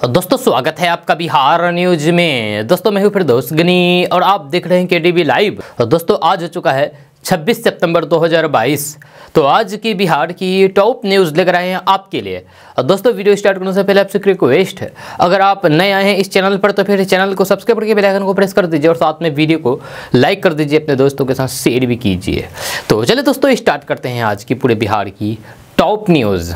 दोस्तों, स्वागत है आपका बिहार न्यूज़ में। दोस्तों, मैं हूँ फिरदौस गनी और आप देख रहे हैं के डी लाइव दोस्तों, आज हो चुका है 26 सितंबर 2022 तो आज की बिहार की टॉप न्यूज़ लेकर आए हैं आपके लिए। और दोस्तों, वीडियो स्टार्ट करने से पहले आपसे रिक्वेस्ट है। अगर आप नए आए हैं इस चैनल पर तो फिर चैनल को सब्सक्राइब करके बेल आइकन को प्रेस कर दीजिए और साथ में वीडियो को लाइक कर दीजिए, अपने दोस्तों के साथ शेयर भी कीजिए। तो चलिए दोस्तों, स्टार्ट करते हैं आज की पूरे बिहार की टॉप न्यूज़।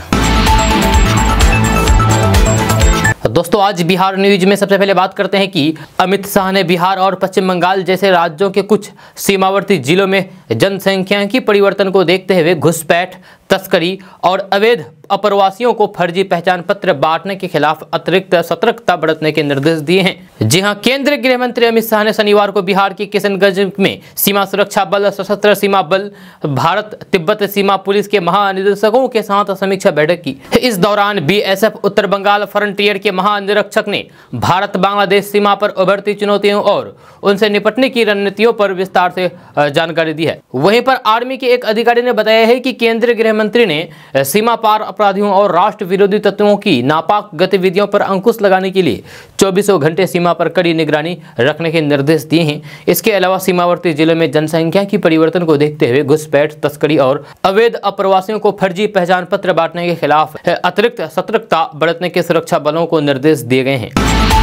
दोस्तों, आज बिहार न्यूज़ में सबसे पहले बात करते हैं कि अमित शाह ने बिहार और पश्चिम बंगाल जैसे राज्यों के कुछ सीमावर्ती जिलों में जनसंख्या की परिवर्तन को देखते हुए घुसपैठ, तस्करी और अवैध अप्रवासियों को फर्जी पहचान पत्र बांटने के खिलाफ अतिरिक्त सतर्कता बरतने के निर्देश दिए हैं। जी हाँ, केंद्रीय गृह मंत्री अमित शाह ने शनिवार को बिहार के किशनगंज में सीमा सुरक्षा बल, सशस्त्र सीमा बल, भारत तिब्बत सीमा पुलिस के महानिदेशकों के साथ समीक्षा बैठक की। इस दौरान बीएसएफ, उत्तर बंगाल फ्रंटियर के महानिरीक्षक ने भारत बांग्लादेश सीमा पर उभरती चुनौतियों और उनसे निपटने की रणनीतियों पर विस्तार से जानकारी दी है। वहीं पर आर्मी के एक अधिकारी ने बताया है कि केंद्रीय गृह मंत्री ने सीमा पार अपराधियों और राष्ट्र विरोधी तत्वों की नापाक गतिविधियों पर अंकुश लगाने के लिए चौबीसों घंटे सीमा पर कड़ी निगरानी रखने के निर्देश दिए हैं। इसके अलावा सीमावर्ती जिलों में जनसंख्या की परिवर्तन को देखते हुए घुसपैठ, तस्करी और अवैध अप्रवासियों को फर्जी पहचान पत्र बांटने के खिलाफ अतिरिक्त सतर्कता बरतने के सुरक्षा बलों को निर्देश दिए गए हैं।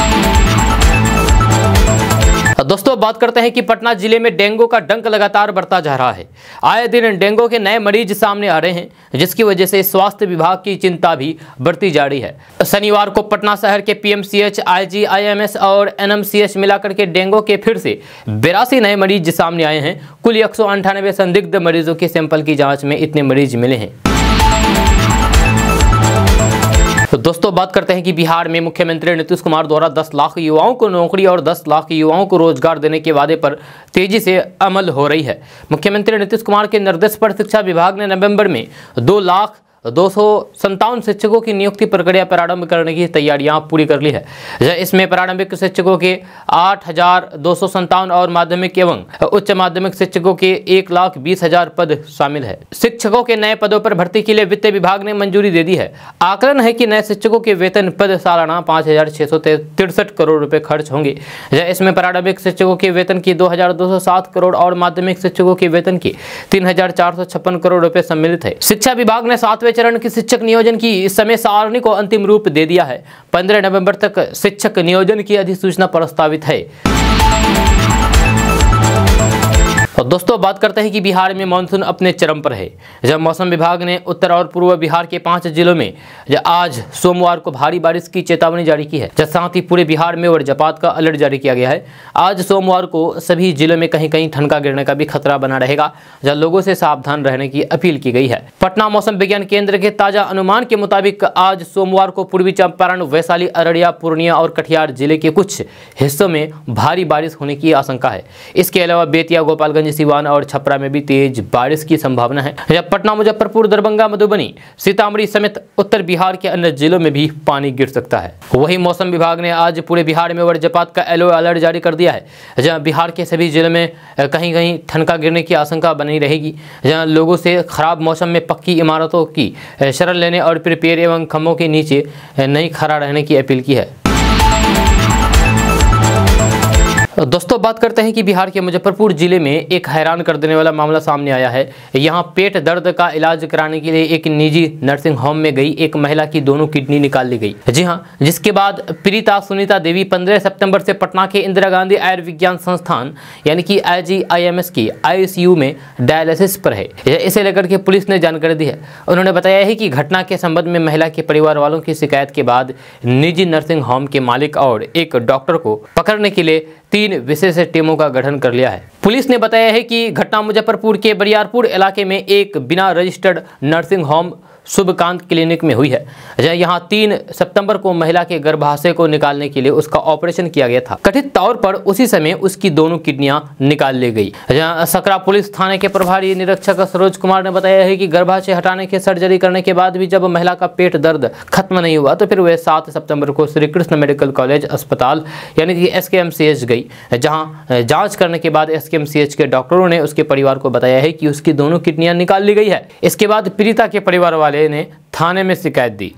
दोस्तों बात करते हैं कि पटना ज़िले में डेंगू का डंक लगातार बढ़ता जा रहा है। आए दिन डेंगू के नए मरीज़ सामने आ रहे हैं जिसकी वजह से स्वास्थ्य विभाग की चिंता भी बढ़ती जा रही है। शनिवार को पटना शहर के पीएमसीएच, आईजी, आईएमएस और एनएमसीएच मिलाकर के डेंगू के फिर से बिरासी नए मरीज़ सामने आए हैं। कुल एक संदिग्ध मरीजों के सैंपल की जाँच में इतने मरीज़ मिले हैं। तो दोस्तों, बात करते हैं कि बिहार में मुख्यमंत्री नीतीश कुमार द्वारा 10 लाख युवाओं को नौकरी और 10 लाख युवाओं को रोज़गार देने के वादे पर तेज़ी से अमल हो रही है। मुख्यमंत्री नीतीश कुमार के निर्देश पर शिक्षा विभाग ने नवंबर में 2 लाख दो सौ शिक्षकों की नियुक्ति प्रक्रिया प्रारंभ करने की तैयारियाँ पूरी कर ली है। इसमें प्रारंभिक शिक्षकों के आठ और माध्यमिक एवं उच्च माध्यमिक शिक्षकों के एक लाख बीस हज़ार पद शामिल है। शिक्षकों के नए पदों पर भर्ती के लिए वित्त विभाग ने मंजूरी दे दी है। आकलन है कि नए शिक्षकों के वेतन पद सालाना पाँच हज़ार छह सौ तिरसठ करोड़ रुपए खर्च होंगे। इसमें प्रारंभिक शिक्षकों के वेतन की दो हज़ार दो सौ सात करोड़ और माध्यमिक शिक्षकों के वेतन की तीन हज़ार चार सौ छप्पन करोड़ रुपए सम्मिलित है। शिक्षा विभाग ने सातवें चरण की शिक्षक नियोजन की समय सारणी को अंतिम रूप दे दिया है। पंद्रह नवंबर तक शिक्षक नियोजन की अधिसूचना प्रस्तावित है। और दोस्तों, बात करते हैं कि बिहार में मानसून अपने चरम पर है। जब मौसम विभाग ने उत्तर और पूर्व बिहार के पाँच जिलों में आज सोमवार को भारी बारिश की चेतावनी जारी की है, जब साथ ही पूरे बिहार में वज्रपात का अलर्ट जारी किया गया है, आज सोमवार को सभी जिलों में कहीं कहीं ठनका गिरने का भी खतरा बना रहेगा, जहाँ लोगों से सावधान रहने की अपील की गई है। पटना मौसम विज्ञान केंद्र के ताज़ा अनुमान के मुताबिक, आज सोमवार को पूर्वी चंपारण, वैशाली, अररिया, पूर्णिया और कटिहार ज़िले के कुछ हिस्सों में भारी बारिश होने की आशंका है। इसके अलावा बेतिया, गोपालगंज गोपालगंज सिवान और छपरा में भी तेज बारिश की संभावना है। जब पटना, मुजफ्फरपुर, दरभंगा, मधुबनी, सीतामढ़ी समेत उत्तर बिहार के अन्य जिलों में भी पानी गिर सकता है। वही मौसम विभाग ने आज पूरे बिहार में वज्रपात का येलो अलर्ट जारी कर दिया है। जहाँ बिहार के सभी जिलों में कहीं कहीं ठनका गिरने की आशंका बनी रहेगी। जहाँ लोगों से खराब मौसम में पक्की इमारतों की शरण लेने और प्रिपेयर एवं खम्भों के नीचे नहीं खड़ा रहने की अपील की है। दोस्तों, बात करते हैं कि बिहार के मुजफ्फरपुर ज़िले में एक हैरान कर देने वाला मामला सामने आया है। यहाँ पेट दर्द का इलाज कराने के लिए एक निजी नर्सिंग होम में गई एक महिला की दोनों किडनी निकाल ली गई। जी हाँ जिसके बाद प्रीता सुनीता देवी 15 सितंबर से पटना के इंदिरा गांधी आयुर्विज्ञान संस्थान, यानी कि आई की आईसीयू में डायलिसिस पर है। इसे लेकर के पुलिस ने जानकारी दी है। उन्होंने बताया है कि घटना के संबंध में महिला के परिवार वालों की शिकायत के बाद निजी नर्सिंग होम के मालिक और एक डॉक्टर को पकड़ने के लिए तीन विशेष टीमों का गठन कर लिया है। पुलिस ने बताया है कि घटना मुजफ्फरपुर के बरियारपुर इलाके में एक बिना registered nursing home Shubhkant clinic में हुई है। यहाँ तीन सितंबर को महिला के गर्भाशय को निकालने के लिए उसका ऑपरेशन किया गया था। कथित तौर पर उसी समय उसकी दोनों किडनियाँ निकाल ली गई। जहाँ सकरा पुलिस थाने के प्रभारी निरीक्षक सरोज कुमार ने बताया है कि गर्भाशय हटाने की, सर्जरी करने के बाद भी जब महिला का पेट दर्द खत्म नहीं हुआ तो फिर वह सात सितंबर को श्री कृष्ण मेडिकल कॉलेज अस्पताल, यानी कि एस गई, जहाँ जाँच करने के बाद एस के डॉक्टरों ने उसके परिवार को बताया है कि उसकी दोनों किडनियाँ निकाल ली गई है। इसके बाद पीड़िता के परिवार वाले वाले ने थाने में शिकायत दी।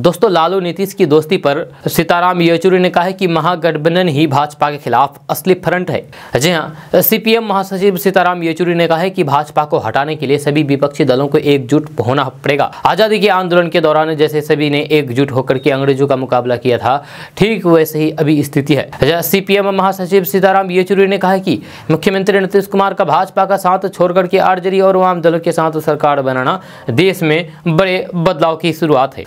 दोस्तों, लालू नीतीश की दोस्ती पर सीताराम येचुरी ने कहा है कि महागठबंधन ही भाजपा के खिलाफ असली फ्रंट है। जी हाँ सीपीएम महासचिव सीताराम येचुरी ने कहा है कि भाजपा को हटाने के लिए सभी विपक्षी दलों को एकजुट होना पड़ेगा। आज़ादी के आंदोलन के दौरान जैसे सभी ने एकजुट होकर के अंग्रेज़ों का मुकाबला किया था, ठीक वैसे ही अभी स्थिति है। सीपीएम महासचिव सीताराम येचुरी ने कहा कि मुख्यमंत्री नीतीश कुमार का भाजपा का साथ छोड़कर के आरजेडी और वाम दलों के साथ सरकार बनाना देश में बड़े बदलाव की शुरुआत है।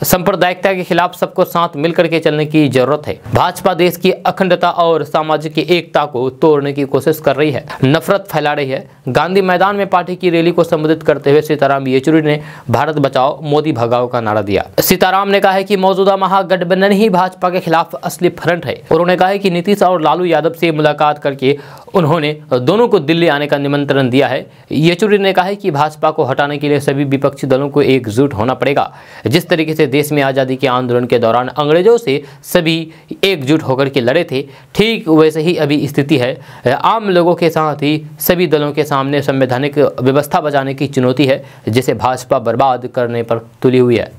सांप्रदायिकता के खिलाफ सबको साथ मिलकर के चलने की ज़रूरत है। भाजपा देश की अखंडता और सामाजिक एकता को तोड़ने की कोशिश कर रही है। नफरत फैला रही है। गांधी मैदान में पार्टी की रैली को संबोधित करते हुए सीताराम येचुरी ने भारत बचाओ, मोदी भगाओ का नारा दिया। सीताराम ने कहा है कि मौजूदा महागठबंधन ही भाजपा के खिलाफ असली फ्रंट है। उन्होंने कहा है कि नीतीश और लालू यादव से मुलाकात करके उन्होंने दोनों को दिल्ली आने का निमंत्रण दिया है। येचुरी ने कहा है कि भाजपा को हटाने के लिए सभी विपक्षी दलों को एकजुट होना पड़ेगा। जिस तरीके से देश में आज़ादी के आंदोलन के दौरान अंग्रेज़ों से सभी एकजुट होकर के लड़े थे, ठीक वैसे ही अभी स्थिति है। आम लोगों के साथ ही सभी दलों के सामने संवैधानिक व्यवस्था बचाने की चुनौती है, जिसे भाजपा बर्बाद करने पर तुली हुई है।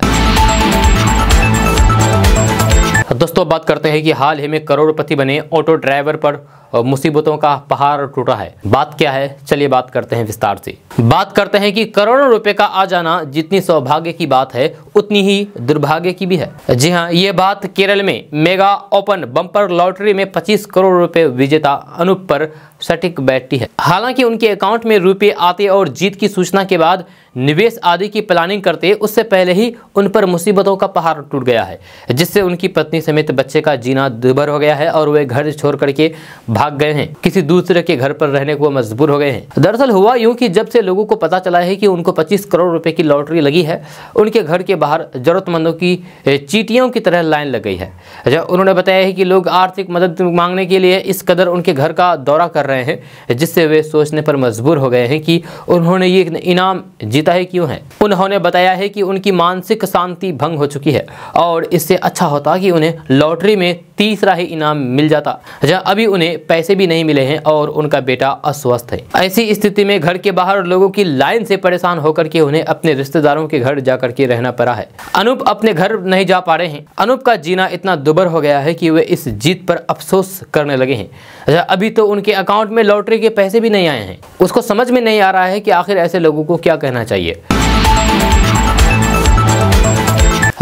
दोस्तों बात करते हैं कि हाल ही में करोड़पति बने ऑटो ड्राइवर पर मुसीबतों का पहाड़ टूटा है। बात क्या है? चलिए बात करते हैं विस्तार से। बात करते हैं कि करोड़ों रुपए का आ जाना जितनी सौभाग्य की बात है, उतनी ही दुर्भाग्य की भी है। जी हाँ ये बात केरल में मेगा ओपन बम्पर लॉटरी में 25 करोड़ रुपए विजेता अनूप पर सटीक बैठती है। हालाँकि उनके अकाउंट में रुपए आते और जीत की सूचना के बाद निवेश आदि की प्लानिंग करते, उससे पहले ही उन पर मुसीबतों का पहाड़ टूट गया है, जिससे उनकी पत्नी समेत बच्चे का जीना दुर्भर हो गया है और वे घर छोड़ करके गए हैं। किसी दूसरे के घर पर रहने को मजबूर हो गए हैं। दरअसल हुआ यूँ कि जब से लोगों को पता चला है कि उनको 25 करोड़ रुपए की लॉटरी लगी है, उनके घर के बाहर जरूरतमंदों की चीटियों की तरह लाइन लग गई है। जब उन्होंने बताया है कि लोग आर्थिक मदद मांगने के लिए इस कदर उनके घर का दौरा कर रहे हैं, जिससे वे सोचने पर मजबूर हो गए हैं कि उन्होंने ये इनाम जीता है क्यों है। उन्होंने बताया है कि उनकी मानसिक शांति भंग हो चुकी है और इससे अच्छा होता कि उन्हें लॉटरी में तीसरा ही इनाम मिल जाता। जहाँ अभी उन्हें पैसे भी नहीं मिले हैं और उनका बेटा अस्वस्थ है। ऐसी स्थिति में घर के बाहर लोगों की लाइन से परेशान होकर के उन्हें अपने रिश्तेदारों के घर जाकर के रहना पड़ा है। अनूप अपने घर नहीं जा पा रहे हैं। अनूप का जीना इतना दुबर हो गया है कि वे इस जीत पर अफसोस करने लगे हैं। अभी तो उनके अकाउंट में लॉटरी के पैसे भी नहीं आए हैं। उसको समझ में नहीं आ रहा है कि आखिर ऐसे लोगों को क्या कहना चाहिए।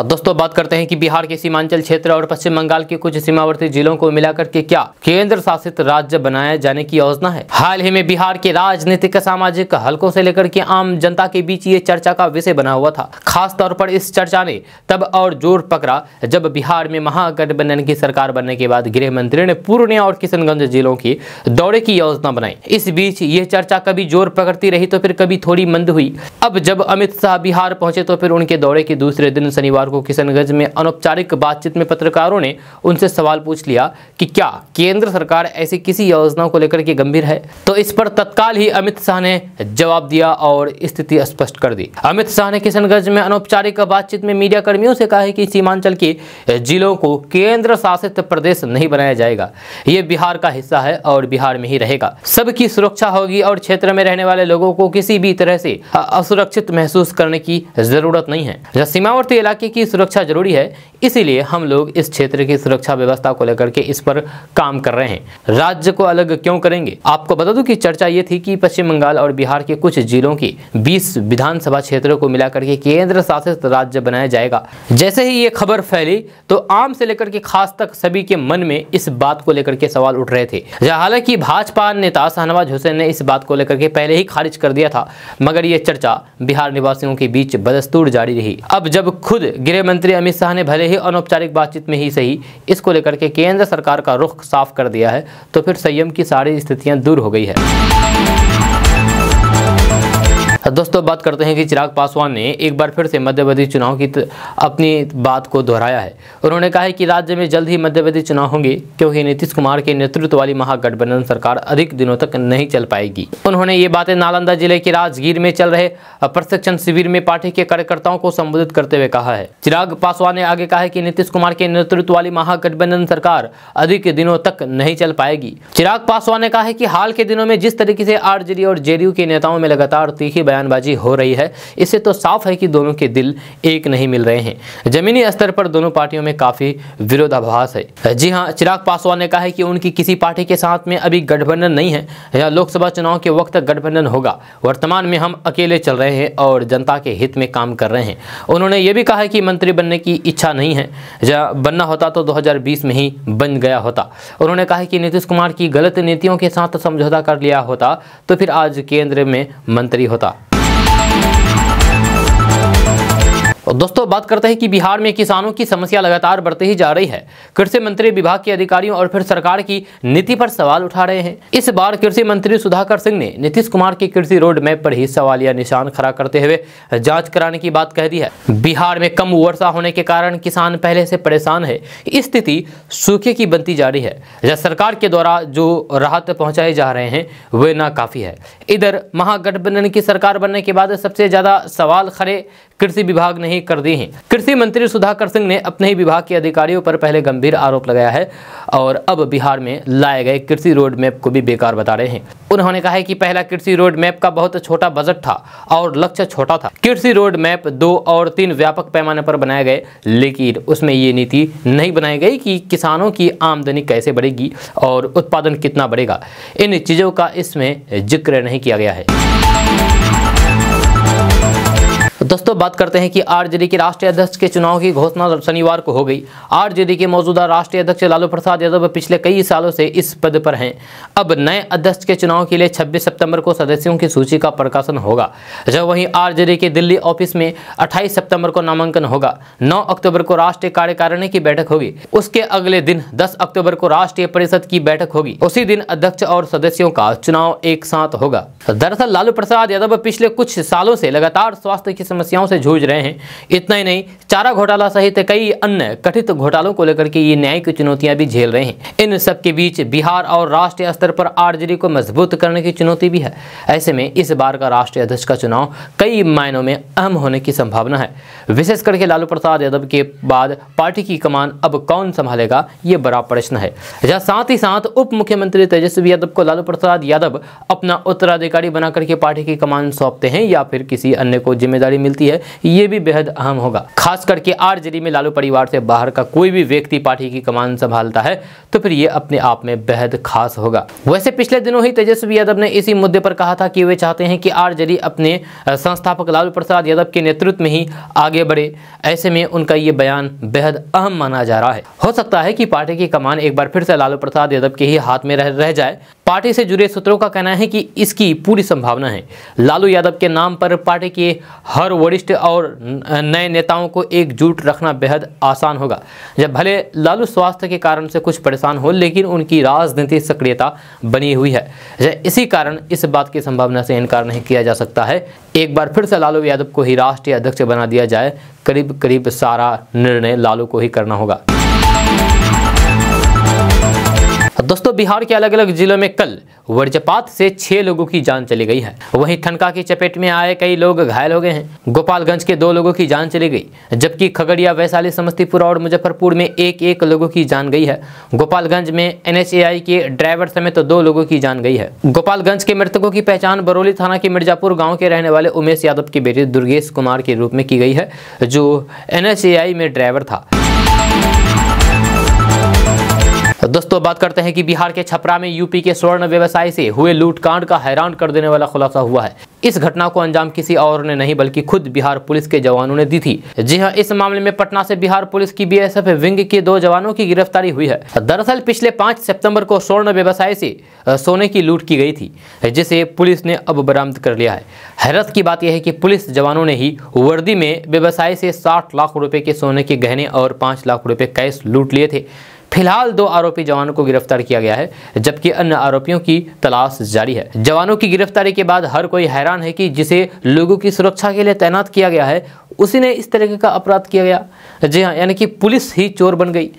अब दोस्तों बात करते हैं कि बिहार के सीमांचल क्षेत्र और पश्चिम बंगाल के कुछ सीमावर्ती जिलों को मिलाकर के क्या केंद्र शासित राज्य बनाया जाने की योजना है? हाल ही में बिहार के राजनीतिक, सामाजिक हलकों से लेकर के आम जनता के बीच ये चर्चा का विषय बना हुआ था। खास तौर पर इस चर्चा ने तब और ज़ोर पकड़ा जब बिहार में महागठबंधन की सरकार बनने के बाद गृह मंत्री ने पूर्णिया और किशनगंज जिलों की दौरे की योजना बनाई। इस बीच ये चर्चा कभी ज़ोर पकड़ती रही तो फिर कभी थोड़ी मंद हुई। अब जब अमित शाह बिहार पहुँचे तो फिर उनके दौरे के दूसरे दिन शनिवार को किशनगंज में अनौपचारिक बातचीत में पत्रकारों ने उनसे सवाल पूछ लिया कि क्या केंद्र सरकार ऐसी किसी योजना को लेकर के गंभीर है? तो इस पर तत्काल ही अमित शाह ने जवाब दिया और स्थिति स्पष्ट कर दी। अमित शाह ने किशनगंज में अनौपचारिक बातचीत में मीडिया कर्मियों से कहा है कि सीमांचल के जिलों को केंद्र शासित प्रदेश नहीं बनाया जाएगा। ये बिहार का हिस्सा है और बिहार में ही रहेगा। सबकी सुरक्षा होगी और क्षेत्र में रहने वाले लोगों को किसी भी तरह से असुरक्षित महसूस करने की ज़रूरत नहीं है। सीमावर्ती इलाके की सुरक्षा ज़रूरी है, इसीलिए हम लोग इस क्षेत्र की सुरक्षा व्यवस्था को लेकर के इस पर काम कर रहे हैं। राज्य को अलग क्यों करेंगे? आपको बता दूँ कि चर्चा ये थी कि पश्चिम बंगाल और बिहार के कुछ जिलों की 20 विधानसभा क्षेत्रों को मिलाकर के केंद्र शासित राज्य बनाया जाएगा। जैसे ही ये खबर फैली तो आम से लेकर के खास तक सभी के मन में इस बात को लेकर के सवाल उठ रहे थे। हालाँकि भाजपा नेता शाहनवाज हुसैन ने इस बात को लेकर के पहले ही खारिज कर दिया था, मगर ये चर्चा बिहार निवासियों के बीच बदस्तूर जारी रही। अब जब खुद गृह मंत्री अमित शाह ने भले ही अनौपचारिक बातचीत में ही सही इसको लेकर के केंद्र सरकार का रुख साफ़ कर दिया है तो फिर संयम की सारी स्थितियाँ दूर हो गई है। दोस्तों, बात करते हैं कि चिराग पासवान ने एक बार फिर से मध्यप्रदेश चुनाव की अपनी बात को दोहराया है। उन्होंने कहा है कि राज्य में जल्द ही मध्यप्रदेश चुनाव होंगे, क्योंकि नीतीश कुमार के नेतृत्व वाली महागठबंधन सरकार अधिक दिनों तक नहीं चल पाएगी। उन्होंने ये बातें नालंदा ज़िले के राजगीर में चल रहे प्रशिक्षण शिविर में पार्टी के कार्यकर्ताओं को संबोधित करते हुए कहा है। चिराग पासवान ने आगे कहा है कि नीतीश कुमार के नेतृत्व वाली महागठबंधन सरकार अधिक दिनों तक नहीं चल पाएगी। चिराग पासवान ने कहा है कि हाल के दिनों में जिस तरीके से आरजेडी और जेडीयू के नेताओं में लगातार तीखी बयानबाजी हो रही है। इससे तो साफ़ है कि दोनों के दिल एक नहीं मिल रहे हैं। जमीनी स्तर पर दोनों पार्टियों में काफ़ी विरोधाभास है। जी हाँ चिराग पासवान ने कहा है कि उनकी किसी पार्टी के साथ में अभी गठबंधन नहीं है। या लोकसभा चुनाव के वक्त गठबंधन होगा। वर्तमान में हम अकेले चल रहे हैं और जनता के हित में काम कर रहे हैं। उन्होंने ये भी कहा है कि मंत्री बनने की इच्छा नहीं है। जब बनना होता तो 2020 में ही बन गया होता। उन्होंने कहा कि नीतीश कुमार की गलत नीतियों के साथ समझौता कर लिया होता तो फिर आज केंद्र में मंत्री होता। और दोस्तों, बात करते हैं कि बिहार में किसानों की समस्या लगातार बढ़ती ही जा रही है। कृषि मंत्री, विभाग के अधिकारियों और फिर सरकार की नीति पर सवाल उठा रहे हैं। इस बार कृषि मंत्री सुधाकर सिंह ने नीतीश कुमार के कृषि रोड मैप पर ही सवालिया निशान खड़ा करते हुए जाँच कराने की बात कह दी है। बिहार में कम वर्षा होने के कारण किसान पहले से परेशान है। स्थिति सूखे की बनती जा रही है। सरकार के द्वारा जो राहत पहुँचाए जा रहे हैं, वे ना काफ़ी है। इधर महागठबंधन की सरकार बनने के बाद सबसे ज़्यादा सवाल खड़े कृषि विभाग ने ही कर दी हैं। कृषि मंत्री सुधाकर सिंह ने अपने ही विभाग के अधिकारियों पर पहले गंभीर आरोप लगाया है और अब बिहार में लाए गए कृषि रोड मैप को भी बेकार बता रहे हैं। उन्होंने कहा है कि पहला कृषि रोड मैप का बहुत छोटा बजट था और लक्ष्य छोटा था। कृषि रोड मैप दो और तीन व्यापक पैमाने पर बनाए गए, लेकिन उसमें ये नीति नहीं बनाई गई कि किसानों की आमदनी कैसे बढ़ेगी और उत्पादन कितना बढ़ेगा। इन चीज़ों का इसमें ज़िक्र नहीं किया गया है। दोस्तों, बात करते हैं कि आरजेडी के राष्ट्रीय अध्यक्ष के चुनाव की घोषणा शनिवार को हो गई। आरजेडी के मौजूदा राष्ट्रीय अध्यक्ष लालू प्रसाद यादव पिछले कई सालों से इस पद पर हैं। अब नए अध्यक्ष के चुनाव के लिए 26 सितंबर को सदस्यों की सूची का प्रकाशन होगा। जब वहीं आरजेडी के दिल्ली ऑफ़िस में 28 सितंबर को नामांकन होगा। 9 अक्टूबर को राष्ट्रीय कार्यकारिणी की बैठक होगी। उसके अगले दिन 10 अक्टूबर को राष्ट्रीय परिषद की बैठक होगी। उसी दिन अध्यक्ष और सदस्यों का चुनाव एक साथ होगा। दरअसल, लालू प्रसाद यादव पिछले कुछ सालों से लगातार स्वास्थ्य की समस्याओं से जूझ रहे हैं। इतना ही नहीं, चारा घोटाला सहित कई अन्य कथित घोटालों को लेकर के ये न्यायिक चुनौतियाँ भी झेल रहे हैं। इन सब के बीच बिहार और राष्ट्रीय स्तर पर आरजेडी को मज़बूत करने की चुनौती भी है। ऐसे में इस बार का राष्ट्रीय अध्यक्ष का चुनाव कई मायनों में अहम होने की संभावना है। विशेष करके लालू प्रसाद यादव के बाद पार्टी की कमान अब कौन संभालेगा, ये बड़ा प्रश्न है। जहाँ साथ ही साथ उप मुख्यमंत्री तेजस्वी यादव को लालू प्रसाद यादव अपना उत्तराधिकारी बनाकर के पार्टी की कमान सौंपते हैं या फिर किसी अन्य को ज़िम्मेदारी मिलती है ये भी बेहद अहम होगा। खास करके आरजेडी में लालू परिवार से बाहर का कोई भी व्यक्ति पार्टी की कमान संभालता है तो फिर ये अपने आप में बेहद खास होगा। वैसे पिछले दिनों ही तेजस्वी यादव ने इसी मुद्दे पर कहा था कि वे चाहते हैं कि आरजेडी अपने संस्थापक लालू प्रसाद यादव के नेतृत्व में ही आगे बढ़े। ऐसे में उनका ये बयान बेहद अहम माना जा रहा है। हो सकता है कि पार्टी की कमान एक बार फिर से लालू प्रसाद यादव के ही हाथ में रह, रह जाए। पार्टी से जुड़े सूत्रों का कहना है कि इसकी पूरी संभावना है। लालू यादव के नाम पर पार्टी के हर वरिष्ठ और नए नेताओं को एकजुट रखना बेहद आसान होगा। जब भले लालू स्वास्थ्य के कारण से कुछ परेशान हो, लेकिन उनकी राजनीतिक सक्रियता बनी हुई है। इसी कारण इस बात की संभावना से इनकार नहीं किया जा सकता है। एक बार फिर से लालू यादव को ही राष्ट्रीय अध्यक्ष बना दिया जाए। करीब करीब सारा निर्णय लालू को ही करना होगा। दोस्तों, बिहार के अलग अलग जिलों में कल वज्रपात से छह लोगों की जान चली गई है। वहीं ठनका की चपेट में आए कई लोग घायल हो गए हैं। गोपालगंज के दो लोगों की जान चली गई, जबकि खगड़िया, वैशाली, समस्तीपुर और मुजफ्फरपुर में एक एक लोगों की जान गई है। गोपालगंज में एन के ड्राइवर समेत दो लोगों की जान गई है। गोपालगंज के मृतकों की पहचान बरौली थाना के मिर्जापुर गाँव के रहने वाले उमेश यादव की बेटे दुर्गेश कुमार के रूप में की गई है, जो NHAI में ड्राइवर था। दोस्तों, बात करते हैं कि बिहार के छपरा में यूपी के स्वर्ण व्यवसाय से हुए लूटकांड का हैरान कर देने वाला खुलासा हुआ है। इस घटना को अंजाम किसी और ने नहीं, बल्कि खुद बिहार पुलिस के जवानों ने दी थी। जी हाँ, इस मामले में पटना से बिहार पुलिस की बीएसएफ विंग के दो जवानों की गिरफ्तारी हुई है। दरअसल, पिछले पाँच सितंबर को स्वर्ण व्यवसाय से सोने की लूट की गई थी, जिसे पुलिस ने अब बरामद कर लिया है। हैरत की बात यह है कि पुलिस जवानों ने ही वर्दी में व्यवसाय से साठ लाख रुपए के सोने के गहने और पाँच लाख रुपए कैश लूट लिए थे। फ़िलहाल दो आरोपी जवानों को गिरफ़्तार किया गया है, जबकि अन्य आरोपियों की तलाश जारी है। जवानों की गिरफ्तारी के बाद हर कोई हैरान है कि जिसे लोगों की सुरक्षा के लिए तैनात किया गया है, उसी ने इस तरीके का अपराध किया गया। जी हाँ यानी कि पुलिस ही चोर बन गई।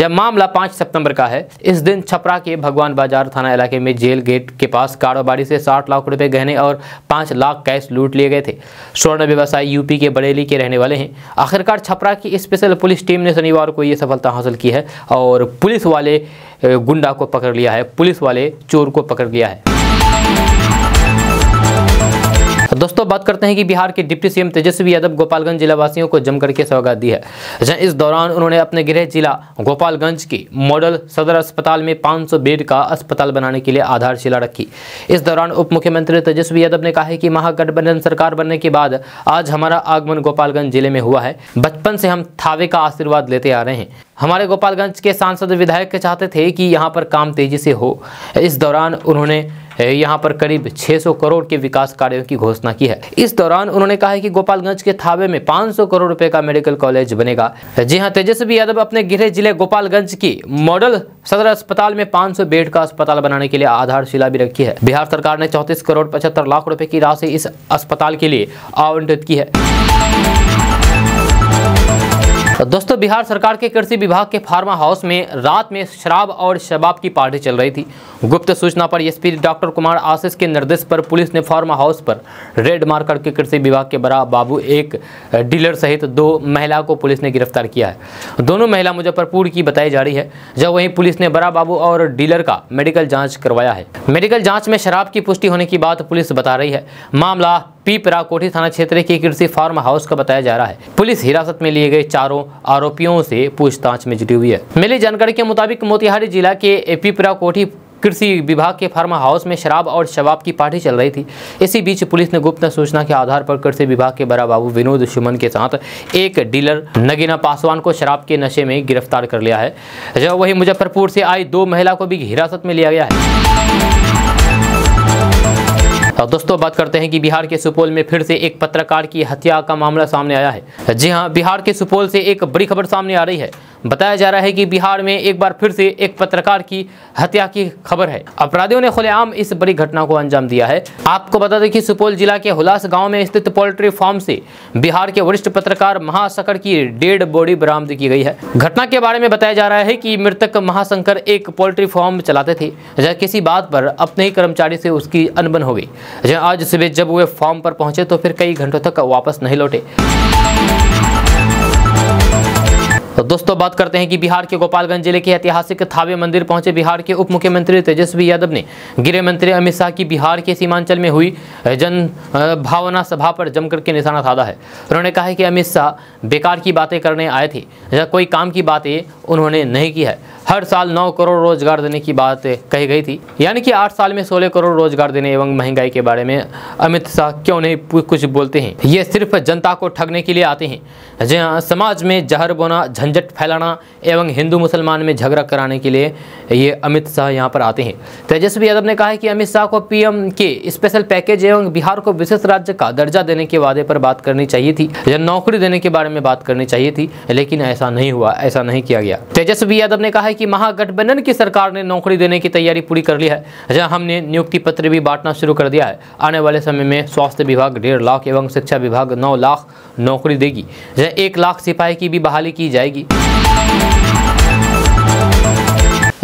जब मामला पाँच सितंबर का है। इस दिन छपरा के भगवान बाज़ार थाना इलाके में जेल गेट के पास कारोबारी से 60 लाख रुपए गहने और 5 लाख कैश लूट लिए गए थे। स्वर्ण व्यवसायी यूपी के बरेली के रहने वाले हैं। आखिरकार छपरा की स्पेशल पुलिस टीम ने शनिवार को ये सफलता हासिल की है और पुलिस वाले गुंडा को पकड़ लिया है। पुलिस वाले चोर को पकड़ लिया है। दोस्तों, बात करते हैं कि बिहार के डिप्टी सीएम तेजस्वी यादव गोपालगंज जिला वासियों को जमकर के सौगात दी है। जहाँ इस दौरान उन्होंने अपने गृह जिला गोपालगंज के मॉडल सदर अस्पताल में 500 बेड का अस्पताल बनाने के लिए आधारशिला रखी। इस दौरान उप मुख्यमंत्री तेजस्वी यादव ने कहा है कि महागठबंधन सरकार बनने के बाद आज हमारा आगमन गोपालगंज ज़िले में हुआ है। बचपन से हम थावे का आशीर्वाद लेते आ रहे हैं। हमारे गोपालगंज के सांसद विधायक चाहते थे कि यहाँ पर काम तेज़ी से हो। इस दौरान उन्होंने यहाँ पर करीब 600 करोड़ के विकास कार्यों की घोषणा की है। इस दौरान उन्होंने कहा है कि गोपालगंज के थावे में 500 करोड़ रुपए का मेडिकल कॉलेज बनेगा। जी हाँ तेजस्वी यादव अपने गृह ज़िले गोपालगंज की मॉडल सदर अस्पताल में 500 बेड का अस्पताल बनाने के लिए आधारशिला भी रखी है। बिहार सरकार ने चौतीस करोड़ पचहत्तर लाख रुपए की राशि इस अस्पताल के लिए आवंटित की है। दोस्तों, बिहार सरकार के कृषि विभाग के फार्मा हाउस में रात में शराब और शबाब की पार्टी चल रही थी। गुप्त सूचना पर एसपी डॉक्टर कुमार आशीष के निर्देश पर पुलिस ने फार्मा हाउस पर रेड मार करके कृषि विभाग के बड़ा बाबू, एक डीलर सहित दो महिला को पुलिस ने गिरफ़्तार किया है। दोनों महिला मुजफ्फरपुर की बताई जा रही है, जब वहीं पुलिस ने बड़ा बाबू और डीलर का मेडिकल जाँच करवाया है। मेडिकल जाँच में शराब की पुष्टि होने की बात पुलिस बता रही है। मामला पीपरा कोठी थाना क्षेत्र के कृषि फार्म हाउस का बताया जा रहा है। पुलिस हिरासत में लिए गए चारों आरोपियों से पूछताछ में जुटी हुई है। मिली जानकारी के मुताबिक मोतिहारी जिला के पीपरा कोठी कृषि विभाग के फार्म हाउस में शराब और शबाब की पार्टी चल रही थी। इसी बीच पुलिस ने गुप्त सूचना के आधार पर कृषि विभाग के बड़ा बाबू विनोद सुमन के साथ एक डीलर नगीना पासवान को शराब के नशे में गिरफ़्तार कर लिया है। जब वही मुजफ्फरपुर से आई दो महिला को भी हिरासत में लिया गया है। दोस्तों, बात करते हैं कि बिहार के सुपौल में फिर से एक पत्रकार की हत्या का मामला सामने आया है। जी हाँ बिहार के सुपौल से एक बड़ी खबर सामने आ रही है। बताया जा रहा है कि बिहार में एक बार फिर से एक पत्रकार की हत्या की खबर है। अपराधियों ने खुलेआम इस बड़ी घटना को अंजाम दिया है। आपको बता दें कि सुपौल जिला के हुलास गाँव में स्थित पोल्ट्री फार्म से बिहार के वरिष्ठ पत्रकार महाशंकर की डेड बॉडी बरामद की गई है। घटना के बारे में बताया जा रहा है कि मृतक महाशंकर एक पोल्ट्री फार्म चलाते थे। जहाँ किसी बात पर अपने ही कर्मचारी से उसकी अनबन हो गई। जहाँ आज सुबह जब वे फार्म पर पहुँचे तो फिर कई घंटों तक वापस नहीं लौटे। तो दोस्तों, बात करते हैं कि बिहार के गोपालगंज ज़िले के ऐतिहासिक थावे मंदिर पहुँचे बिहार के उप मुख्यमंत्री तेजस्वी यादव ने। गृह मंत्री अमित शाह की बिहार के सीमांचल में हुई जन भावना सभा पर जमकर के निशाना साधा है। उन्होंने कहा है कि अमित शाह बेकार की बातें करने आए थे या कोई काम की बातें उन्होंने नहीं की है। हर साल नौ करोड़ रोज़गार देने की बात कही गई थी। यानी कि आठ साल में सोलह करोड़ रोज़गार देने एवं महँगाई के बारे में अमित शाह क्यों नहीं कुछ बोलते हैं? ये सिर्फ़ जनता को ठगने के लिए आते हैं। जहाँ समाज में जहर बोना, झंझट फैलाना एवं हिंदू मुसलमान में झगड़ा कराने के लिए ये अमित शाह यहाँ पर आते हैं। तेजस्वी यादव ने कहा है कि अमित शाह को पीएम के स्पेशल पैकेज एवं बिहार को विशेष राज्य का दर्जा देने के वादे पर बात करनी चाहिए थी या नौकरी देने के बारे में बात करनी चाहिए थी, लेकिन ऐसा नहीं हुआ, ऐसा नहीं किया गया। तेजस्वी यादव ने कहा है कि महागठबंधन की सरकार ने नौकरी देने की तैयारी पूरी कर ली है। जहाँ हमने नियुक्ति पत्र भी बांटना शुरू कर दिया है। आने वाले समय में स्वास्थ्य विभाग, डेढ़ लाख एवं शिक्षा विभाग नौ लाख नौकरी देगी। जहाँ एक लाख सिपाही की भी बहाली की जाएगी।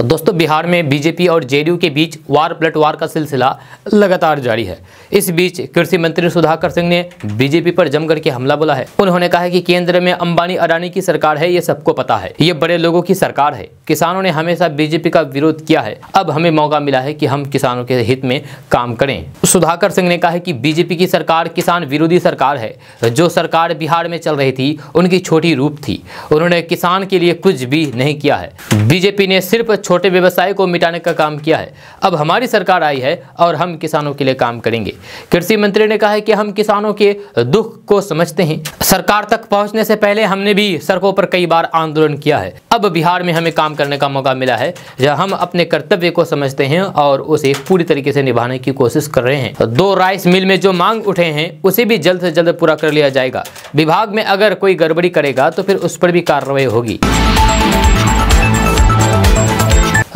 दोस्तों, बिहार में बीजेपी और जेडीयू के बीच वार पलटवार का सिलसिला लगातार जारी है। इस बीच कृषि मंत्री सुधाकर सिंह ने बीजेपी पर जमकर के हमला बोला है। उन्होंने कहा कि केंद्र में अंबानी अडानी की सरकार है, ये सबको पता है। ये बड़े लोगों की सरकार है। किसानों ने हमेशा बीजेपी का विरोध किया है। अब हमें मौका मिला है कि हम किसानों के हित में काम करें। सुधाकर सिंह ने कहा कि बीजेपी की सरकार किसान विरोधी सरकार है। जो सरकार बिहार में चल रही थी, उनकी छोटी रूप थी। उन्होंने किसान के लिए कुछ भी नहीं किया है। बीजेपी ने सिर्फ़ छोटे व्यवसाय को मिटाने का काम किया है। अब हमारी सरकार आई है और हम किसानों के लिए काम करेंगे। कृषि मंत्री ने कहा है कि हम किसानों के दुख को समझते हैं। सरकार तक पहुँचने से पहले हमने भी सड़कों पर कई बार आंदोलन किया है। अब बिहार में हमें काम करने का मौका मिला है, जहाँ हम अपने कर्तव्य को समझते हैं और उसे पूरी तरीके से निभाने की कोशिश कर रहे हैं। दो राइस मिल में जो मांग उठे हैं, उसे भी जल्द से जल्द पूरा कर लिया जाएगा। विभाग में अगर कोई गड़बड़ी करेगा तो फिर उस पर भी कार्रवाई होगी।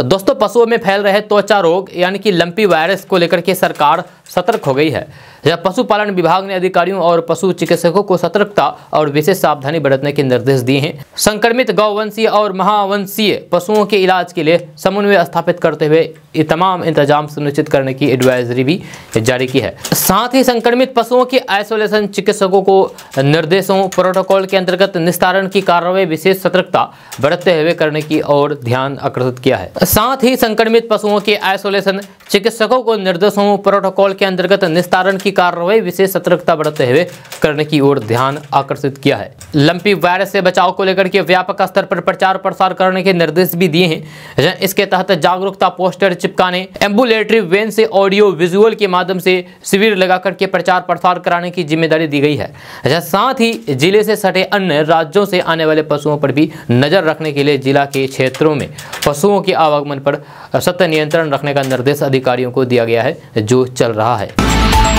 दोस्तों, पशुओं में फैल रहे त्वचा रोग, यानी कि लंपी वायरस को लेकर के सरकार सतर्क हो गई है। जब पशुपालन विभाग ने अधिकारियों और पशु चिकित्सकों को सतर्कता और विशेष सावधानी बरतने के निर्देश दिए हैं। संक्रमित गौवंशीय और महावंशीय पशुओं के इलाज के लिए समन्वय स्थापित करते हुए ये तमाम इंतज़ाम सुनिश्चित करने की एडवाइजरी भी जारी की है। साथ ही संक्रमित पशुओं के आइसोलेशन चिकित्सकों को निर्देशों प्रोटोकॉल के अंतर्गत निस्तारण की कार्रवाई, विशेष सतर्कता बरतते हुए करने की ओर ध्यान आकर्षित किया है। साथ ही संक्रमित पशुओं के आइसोलेशन चिकित्सकों को निर्देशों प्रोटोकॉल के अंतर्गत निस्तारण की की कार्रवाई विशेष सतर्कता बरतते हुए करने की ओर ध्यान आकर्षित किया है। लंपी वायरस से बचाव को लेकर के व्यापक स्तर पर प्रचार प्रसार करने के निर्देश भी दिए हैं। इसके तहत जागरूकता पोस्टर चिपकाने, एम्बुलेटरी वेन से ऑडियो विजुअल के माध्यम से शिविर लगाकर के प्रचार प्रसार कराने की ज़िम्मेदारी दी गई है। साथ ही ज़िले से सटे अन्य राज्यों से आने वाले पशुओं पर भी नज़र रखने के लिए जिला के क्षेत्रों में पशुओं के आवागमन पर सत्य नियंत्रण रखने का निर्देश अधिकारियों को दिया गया है, जो चल रहा है।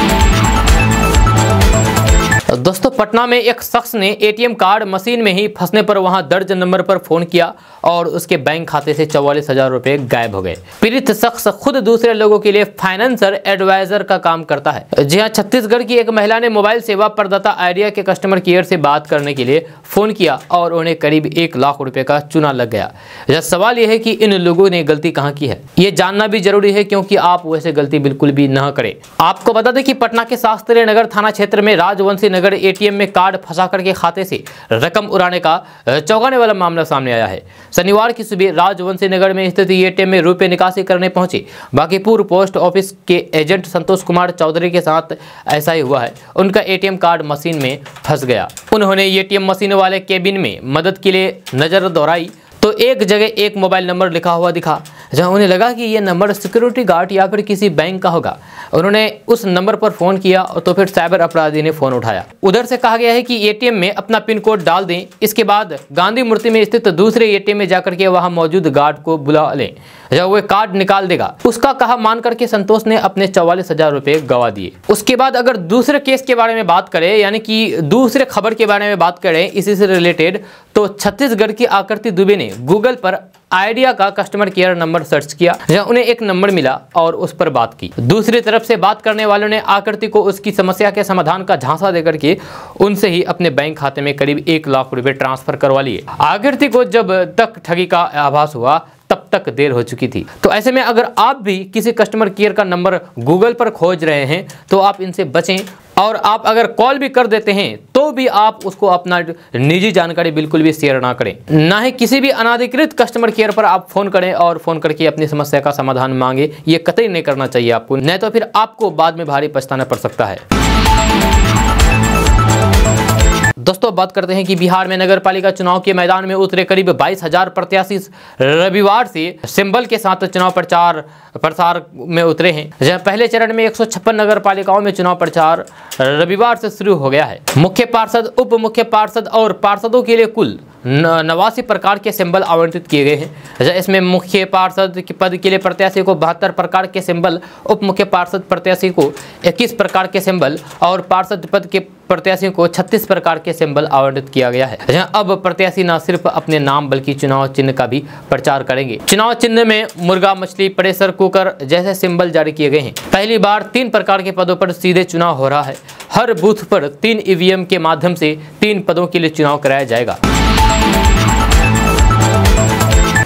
दोस्तों, पटना में एक शख्स ने एटीएम कार्ड मशीन में ही फंसने पर वहाँ दर्ज नंबर पर फ़ोन किया। और उसके बैंक खाते से चौवालीस हज़ार रुपए गायब हो गए। पीड़ित शख्स खुद दूसरे लोगों के लिए फाइनेंसर एडवाइजर का काम करता है। जी हाँ छत्तीसगढ़ की एक महिला ने मोबाइल सेवा प्रदाता आइडिया के कस्टमर केयर से बात करने के लिए फ़ोन किया और उन्हें करीब एक लाख रुपए का चुना लग गया। यह सवाल यह है कि इन लोगों ने गलती कहाँ की है? ये जानना भी ज़रूरी है क्योंकि आप वैसे गलती बिल्कुल भी न करें। आपको बता दें कि पटना के शास्त्रीय नगर थाना क्षेत्र में राजवंशी नगर एटीएम में कार्ड फंसा करके खाते से रकम उड़ाने का चौंकाने वाला मामला सामने आया है। शनिवार की सुबह राजवंशी नगर में स्थित एटीएम में रुपये निकासी करने पहुँचे। बाकीपुर पोस्ट ऑफ़िस के एजेंट संतोष कुमार चौधरी के साथ ऐसा ही हुआ है। उनका एटीएम कार्ड मशीन में फंस गया। उन्होंने एटीएम मशीन वाले केबिन में मदद के लिए नज़र दोहराई तो एक जगह एक मोबाइल नंबर लिखा हुआ दिखा। जहाँ उन्हें लगा कि ये नंबर सिक्योरिटी गार्ड या फिर किसी बैंक का होगा। उन्होंने उस नंबर पर फ़ोन किया तो फिर साइबर अपराधी ने फ़ोन उठाया। उधर से कहा गया है कि एटीएम में अपना पिन कोड डाल दें। इसके बाद गांधी मूर्ति में स्थित दूसरे एटीएम में जाकर के वहाँ मौजूद गार्ड को बुला लें। जब वो कार्ड निकाल देगा। उसका कहा मान करके संतोष ने अपने चौवालीस हज़ार रुपए गवा दिए। उसके बाद अगर दूसरे केस के बारे में बात करें, यानी कि दूसरे खबर के बारे में बात करें, इसी से रिलेटेड तो छत्तीसगढ़ की आकृति दुबे ने गूगल पर आइडिया का कस्टमर केयर नंबर सर्च किया, जहाँ उन्हें एक नंबर मिला और उस पर बात की। दूसरी तरफ़ से बात करने वालों ने आकृति को उसकी समस्या के समाधान का झांसा देकर के उनसे ही अपने बैंक खाते में करीब एक लाख रुपए ट्रांसफ़र करवा लिए। आकृति को जब तक ठगी का आभास हुआ तक देर हो चुकी थी। तो ऐसे में अगर आप भी किसी कस्टमर केयर का नंबर गूगल पर खोज रहे हैं तो आप इनसे बचें और आप अगर कॉल भी कर देते हैं तो भी आप उसको अपना निजी जानकारी बिल्कुल भी शेयर ना करें। ना ही किसी भी अनाधिकृत कस्टमर केयर पर आप फ़ोन करें और फ़ोन करके अपनी समस्या का समाधान मांगे, ये कतई नहीं करना चाहिए आपको, नहीं तो फिर आपको बाद में भारी पछताना पड़ सकता है। दोस्तों बात करते हैं कि बिहार में नगर पालिका चुनाव के मैदान में उतरे करीब बाईस हज़ार प्रत्याशी रविवार से सिंबल के साथ चुनाव प्रचार, प्रसार में उतरे हैं। जहाँ पहले चरण में एक नगर पालिकाओं में चुनाव प्रचार रविवार से शुरू हो गया है। मुख्य पार्षद, उप मुख्य पार्षद और पार्षदों के लिए कुल नवासी प्रकार के सिंबल आवंटित किए गए हैं। इसमें मुख्य पार्षद के पद के लिए प्रत्याशी को बहत्तर प्रकार के सिंबल उप मुख्य पार्षद प्रत्याशी को 21 प्रकार के सिंबल और पार्षद पद के प्रत्याशियों को 36 प्रकार के सिंबल आवंटित किया गया है। जहाँ अब प्रत्याशी न सिर्फ़ अपने नाम बल्कि चुनाव चिन्ह का भी प्रचार करेंगे। चुनाव चिन्ह में मुर्गा, मछली, प्रेशर कुकर जैसे सिंबल जारी किए गए हैं। पहली बार तीन प्रकार के पदों पर सीधे चुनाव हो रहा है। हर बूथ पर तीन ईवीएम के माध्यम से तीन पदों के लिए चुनाव कराया जाएगा।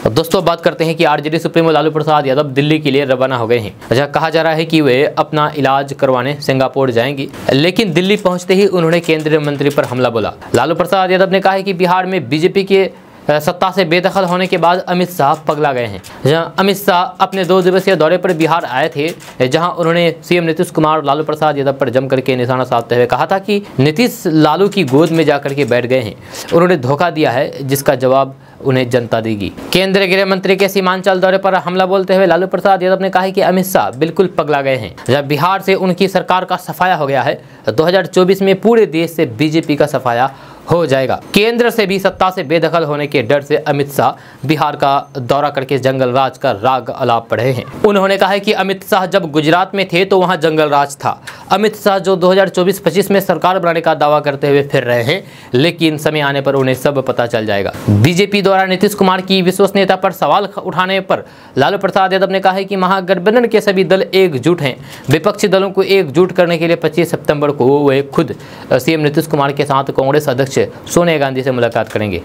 दोस्तों, बात करते हैं कि आरजेडी सुप्रीमो लालू प्रसाद यादव दिल्ली के लिए रवाना हो गए हैं। अच्छा कहा जा रहा है कि वे अपना इलाज करवाने सिंगापुर जाएँगी, लेकिन दिल्ली पहुँचते ही उन्होंने केंद्रीय मंत्री पर हमला बोला। लालू प्रसाद यादव ने कहा है कि बिहार में बीजेपी के सत्ता से बेदखल होने के बाद अमित शाह पगला गए हैं। जहाँ अमित शाह अपने दो दिवसीय दौरे पर बिहार आए थे, जहाँ उन्होंने सीएम नीतीश कुमार और लालू प्रसाद यादव पर जम करके निशाना साधते हुए कहा था कि नीतीश लालू की गोद में जाकर के बैठ गए हैं। उन्होंने धोखा दिया है, जिसका जवाब उन्हें जनता देगी। केंद्रीय गृह मंत्री के सीमांचल दौरे पर हमला बोलते हुए लालू प्रसाद यादव ने कहा कि अमित शाह बिल्कुल पगला गए हैं। जब बिहार से उनकी सरकार का सफाया हो गया है 2024 में पूरे देश से बीजेपी का सफाया हो जाएगा। केंद्र से भी सत्ता से बेदखल होने के डर से अमित शाह बिहार का दौरा करके जंगल राज का राग अलाप पढ़े हैं। उन्होंने कहा है कि अमित शाह जब गुजरात में थे तो वहाँ जंगल राज था। अमित शाह जो 2024-25 में सरकार बनाने का दावा करते हुए फिर रहे हैं, लेकिन समय आने पर उन्हें सब पता चल जाएगा। बीजेपी द्वारा नीतीश कुमार की विश्वसनीयता पर सवाल उठाने पर लालू प्रसाद यादव ने कहा है कि महागठबंधन के सभी दल एकजुट हैं। विपक्षी दलों को एकजुट करने के लिए पच्चीस सितंबर को वे खुद सीएम नीतीश कुमार के साथ कांग्रेस अध्यक्ष सोनिया गांधी से मुलाकात करेंगे।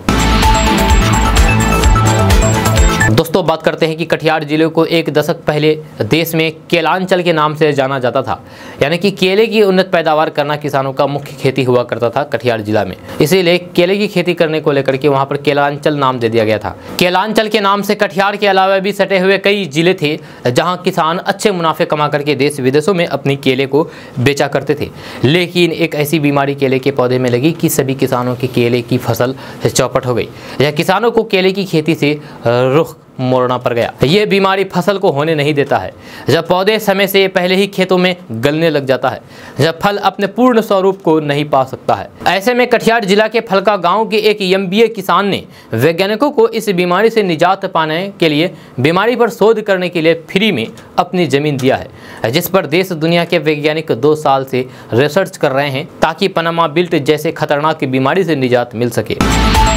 दोस्तों, बात करते हैं कि कटिहार ज़िले को एक दशक पहले देश में केलांचल के नाम से जाना जाता था। यानी कि केले की उन्नत पैदावार करना किसानों का मुख्य खेती हुआ करता था कटिहार जिला में। इसीलिए केले की खेती करने को लेकर के वहाँ पर केलांचल नाम दे दिया गया था। केलांचल के नाम से कटिहार के अलावा भी सटे हुए कई ज़िले थे, जहाँ किसान अच्छे मुनाफे कमा करके देश विदेशों में अपनी केले को बेचा करते थे। लेकिन एक ऐसी बीमारी केले के पौधे में लगी कि सभी किसानों के केले की फ़सल चौपट हो गई। या किसानों को केले की खेती से रुख मोड़ना पड़ गया। ये बीमारी फ़सल को होने नहीं देता है। जब पौधे समय से पहले ही खेतों में गलने लग जाता है, जब फल अपने पूर्ण स्वरूप को नहीं पा सकता है। ऐसे में कटिहार जिला के फलका गाँव के एक एम किसान ने वैज्ञानिकों को इस बीमारी से निजात पाने के लिए बीमारी पर शोध करने के लिए फ्री में अपनी ज़मीन दिया है, जिस पर देश दुनिया के वैज्ञानिक दो साल से रिसर्च कर रहे हैं, ताकि पनामा बिल्ट जैसे खतरनाक बीमारी से निजात मिल सके।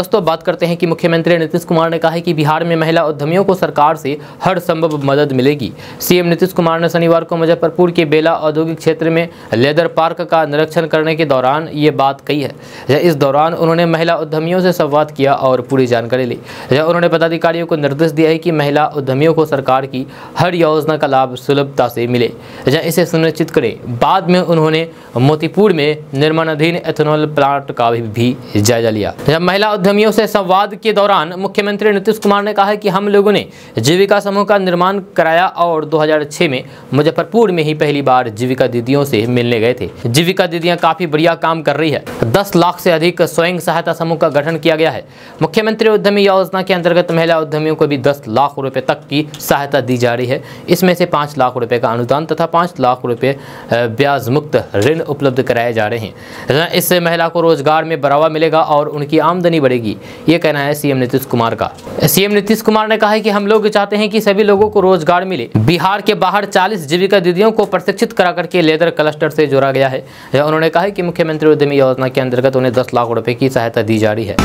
दोस्तों, बात करते हैं कि मुख्यमंत्री नीतीश कुमार ने कहा है कि बिहार में महिला उद्यमियों को सरकार से हर संभव मदद मिलेगी। सीएम नीतीश कुमार ने शनिवार को मुजफ्फरपुर के बेला औद्योगिक क्षेत्र में लेदर पार्क का निरीक्षण करने के दौरान ये बात कही है। इस दौरान उन्होंने महिला उद्यमियों से संवाद किया और पूरी जानकारी ली। उन्होंने पदाधिकारियों को निर्देश दिया है कि महिला उद्यमियों को सरकार की हर योजना का लाभ सुलभता से मिले। इसे सुनिश्चित करें। बाद में उन्होंने मोतीपुर में निर्माणाधीन एथेनॉल प्लांट का भी जायजा लिया। महिला उद्यमियों से संवाद के दौरान मुख्यमंत्री नीतीश कुमार ने कहा कि हम लोगों ने जीविका समूह का निर्माण कराया और 2006 में मुजफ्फरपुर में ही पहली बार जीविका दीदियों से मिलने गए थे। जीविका दीदियाँ काफ़ी बढ़िया काम कर रही है। दस लाख से अधिक स्वयं सहायता समूह का गठन किया गया है। मुख्यमंत्री उद्यमी योजना के अंतर्गत महिला उद्यमियों को भी दस लाख रुपए तक की सहायता दी जा रही है। इसमें से पाँच लाख रुपए का अनुदान तथा पाँच लाख रुपए ब्याज मुक्त ऋण उपलब्ध कराए जा रहे हैं। इससे महिला को रोज़गार में बढ़ावा मिलेगा और उनकी आमदनी बढ़ेगी ये कहना है सीएम नीतीश कुमार का। सीएम नीतीश कुमार ने कहा है कि हम लोग चाहते हैं कि सभी लोगों को रोज़गार मिले। बिहार के बाहर 40 जीविका दीदियों को प्रशिक्षित करा करके लेदर क्लस्टर से जोड़ा गया है। उन्होंने कहा कि मुख्यमंत्री उद्यमी योजना के अंतर्गत उन्हें दस लाख रुपए की सहायता दी जा रही है।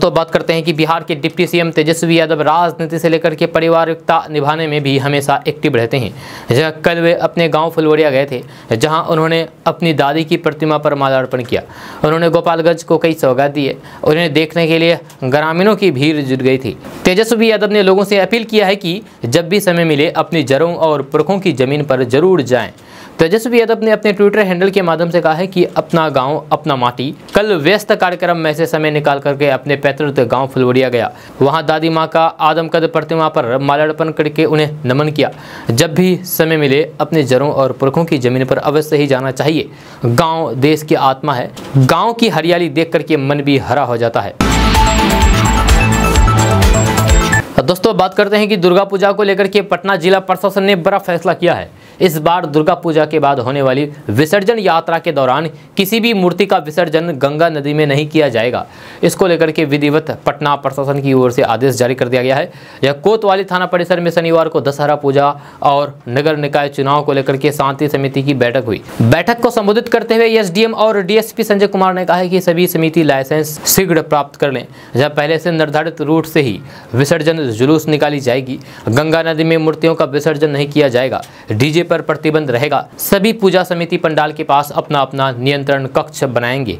दोस्तों, बात करते हैं कि बिहार के डिप्टी सीएम तेजस्वी यादव राजनीति से लेकर के पारिवारिकता निभाने में भी हमेशा एक्टिव रहते हैं। जहाँ कल वे अपने गाँव फुलवड़िया गए थे, जहाँ उन्होंने अपनी दादी की प्रतिमा पर मालार्पण किया। उन्होंने गोपालगंज को कई सौगात दिए। उन्हें देखने के लिए ग्रामीणों की भीड़ जुट गई थी। तेजस्वी यादव ने लोगों से अपील किया है कि जब भी समय मिले, अपनी जड़ों और पुरखों की ज़मीन पर ज़रूर जाएँ। तेजस्वी यादव ने अपने ट्विटर हैंडल के माध्यम से कहा है कि अपना गाँव, अपना माटी। कल व्यस्त कार्यक्रम में से समय निकाल करके अपने पैतृक गाँव फुलवड़िया गया। वहाँ दादी माँ का आदमकद प्रतिमा पर माल्यार्पण करके उन्हें नमन किया। जब भी समय मिले, अपने जड़ों और पुरखों की ज़मीन पर अवश्य ही जाना चाहिए। गाँव देश की आत्मा है। गाँव की हरियाली देख करके मन भी हरा हो जाता है। दोस्तों, बात करते हैं कि दुर्गा पूजा को लेकर के पटना जिला प्रशासन ने बड़ा फैसला किया है। इस बार दुर्गा पूजा के बाद होने वाली विसर्जन यात्रा के दौरान किसी भी मूर्ति का विसर्जन गंगा नदी में नहीं किया जाएगा। इसको लेकर के विधिवत पटना प्रशासन की ओर से आदेश जारी कर दिया गया है। यह कोतवाली थाना परिसर में शनिवार को दशहरा पूजा और नगर निकाय चुनाव को लेकर के शांति समिति की बैठक हुई। बैठक को संबोधित करते हुए एसडीएम और डीएसपी संजय कुमार ने कहा है कि सभी समिति लाइसेंस शीघ्र प्राप्त कर लें। जब पहले से निर्धारित रूट से ही विसर्जन जुलूस निकाली जाएगी। गंगा नदी में मूर्तियों का विसर्जन नहीं किया जाएगा। डीजे पर प्रतिबंध रहेगा। सभी पूजा समिति पंडाल के पास अपना अपना नियंत्रण कक्ष बनाएँगे।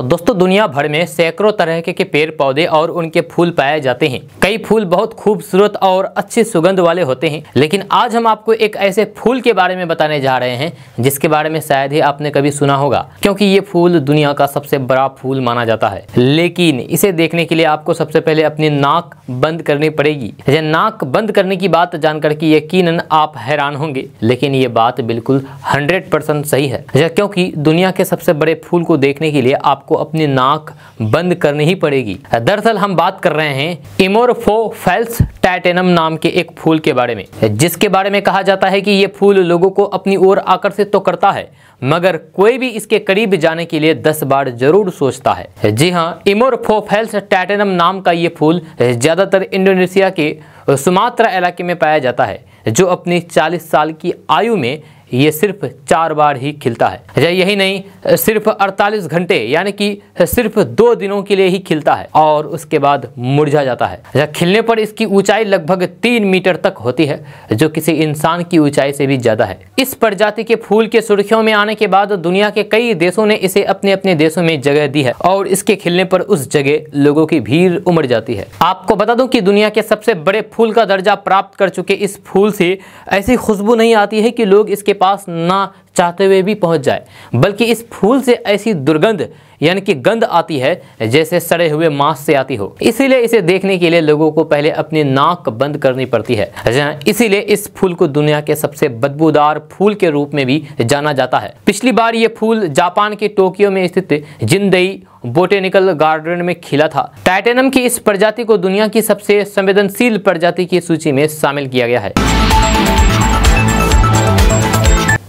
तो दोस्तों दुनिया भर में सैकड़ों तरह के, के पेड़ पौधे और उनके फूल पाए जाते हैं। कई फूल बहुत खूबसूरत और अच्छी सुगंध वाले होते हैं। लेकिन आज हम आपको एक ऐसे फूल के बारे में बताने जा रहे हैं जिसके बारे में शायद ही आपने कभी सुना होगा क्योंकि ये फूल दुनिया का सबसे बड़ा फूल माना जाता है। लेकिन इसे देखने के लिए आपको सबसे पहले अपनी नाक बंद करनी पड़ेगी। नाक बंद करने की बात जानकर के यकीन आप हैरान होंगे लेकिन ये बात बिल्कुल हंड्रेड सही है। क्योंकि दुनिया के सबसे बड़े फूल को देखने के लिए आपको आपको अपनी नाक बंद करनी ही पड़ेगी। दरअसल हम बात कर रहे हैं इमोरफोफेल्स टाइटेनम नाम के एक फूल के बारे में, जिसके बारे में कहा जाता है कि ये फूल लोगों को अपनी ओर आकर्षित तो करता है, मगर कोई भी इसके करीब जाने के लिए दस बार ज़रूर सोचता है। जी हाँ इमोरफोफेल्स टाइटेनम नाम का ये फूल ज़्यादातर इंडोनेशिया के सुमात्रा इलाके में पाया जाता है, जो अपनी 40 साल की आयु में ये सिर्फ़ चार बार ही खिलता है। यही नहीं, सिर्फ़ 48 घंटे, यानी कि सिर्फ़ दो दिनों के लिए ही खिलता है और उसके बाद मुरझा जाता है। खिलने पर इसकी ऊंचाई लगभग तीन मीटर तक होती है, जो किसी इंसान की ऊंचाई से भी ज़्यादा है। इस प्रजाति के फूल के सुर्खियों में आने के बाद दुनिया के कई देशों ने इसे अपने अपने देशों में जगह दी है और इसके खिलने पर उस जगह लोगों की भीड़ उमड़ जाती है। आपको बता दूँ कि दुनिया के सबसे बड़े फूल का दर्जा प्राप्त कर चुके इस फूल से ऐसी खुशबू नहीं आती है कि लोग इसके पास ना चाहते हुए भी पहुँच जाए, बल्कि इस फूल से ऐसी दुर्गंध, यानी कि गंध आती है, जैसे सड़े हुए मांस से आती हो। इसीलिए इसे देखने के लिए लोगों को पहले अपनी नाक बंद करनी पड़ती है। इसीलिए इस फूल को दुनिया के सबसे बदबूदार फूल के रूप में भी जाना जाता है। पिछली बार ये फूल जापान के टोक्यो में स्थित जिंदई बोटेनिकल गार्डन में खिला था। टाइटेनम की इस प्रजाति को दुनिया की सबसे संवेदनशील प्रजाति की सूची में शामिल किया गया है।